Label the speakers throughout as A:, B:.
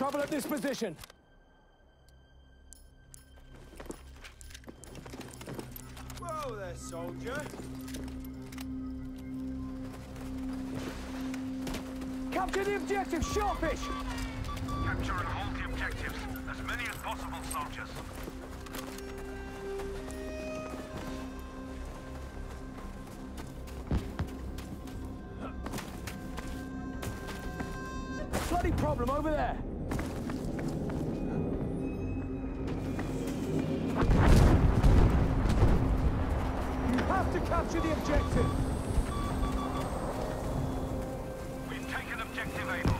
A: Trouble at this position.
B: Whoa there, soldier.
A: Capture the objective, Sharpish!
C: Capture and hold the objectives. As many as possible, soldiers.
A: Bloody problem over there. Capture the objective.
C: We've taken objective Able.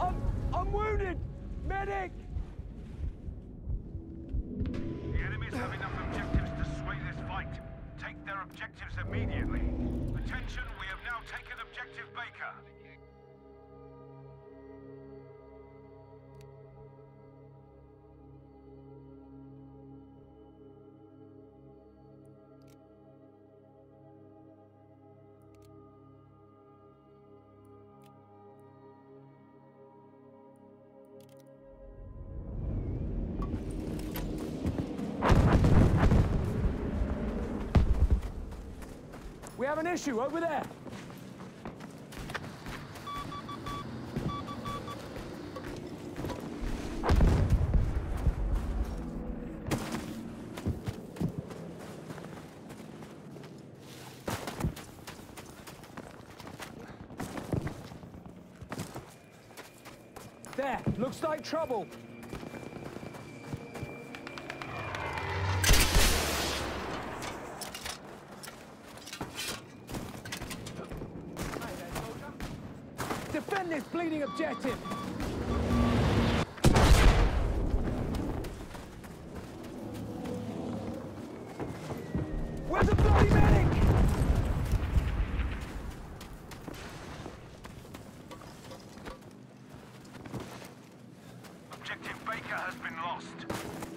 A: I'm, I'm wounded! Medic!
C: The enemies have enough objectives to sway this fight. Take their objectives immediately. Attention, we have now taken objective Baker.
A: Have an issue over there. There, looks like trouble. Defend this bleeding objective! Where's the bloody medic?
C: Objective Baker has been lost.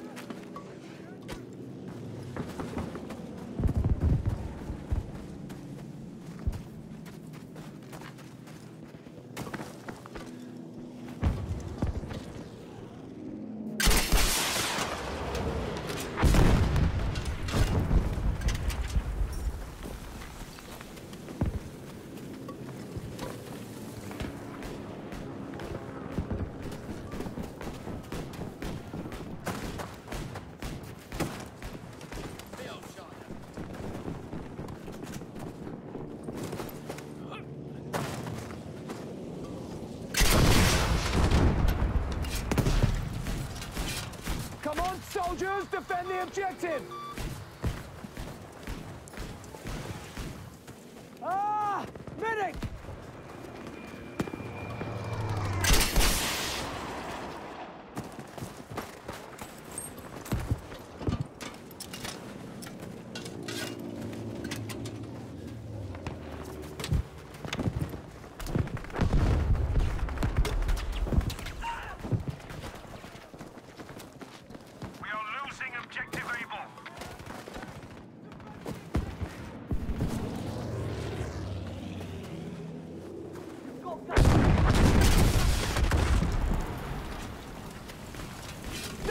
A: Soldiers, defend the objective! Ah! Medic!
C: We are losing objective Able.
A: Devil!
C: Objective Able is lost.
A: Come on,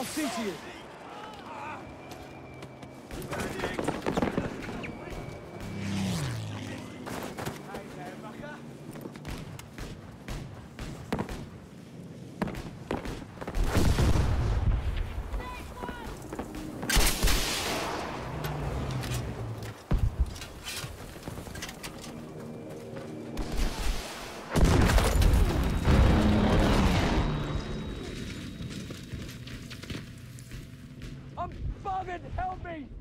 A: I'll see to you. Bargain, help me!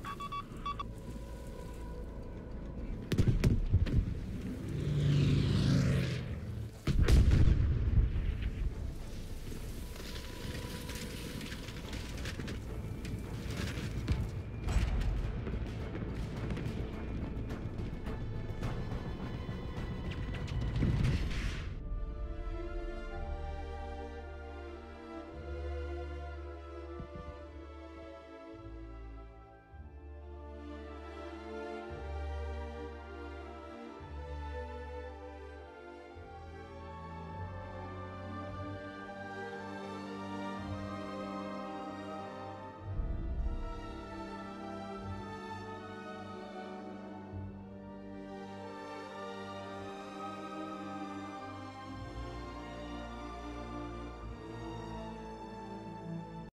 A: stop.